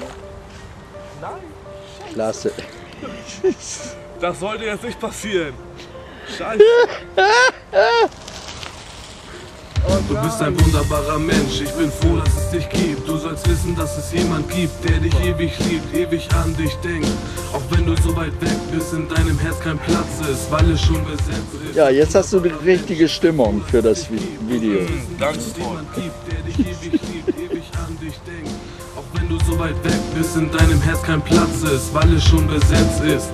Nein. Nein. Klasse. Das sollte jetzt nicht passieren. Scheiße. Du bist ein wunderbarer Mensch, ich bin froh, dass es dich gibt. Du sollst wissen, dass es jemand gibt, der dich ewig liebt, ewig an dich denkt. Auch wenn du so weit weg bist, in deinem Herz kein Platz ist, weil es schon besetzt ist. Ja, jetzt hast du die richtige Stimmung für das Vi- Video. Dich denkt. Auch wenn du so weit weg bist, in deinem Herz kein Platz ist, weil es schon besetzt ist.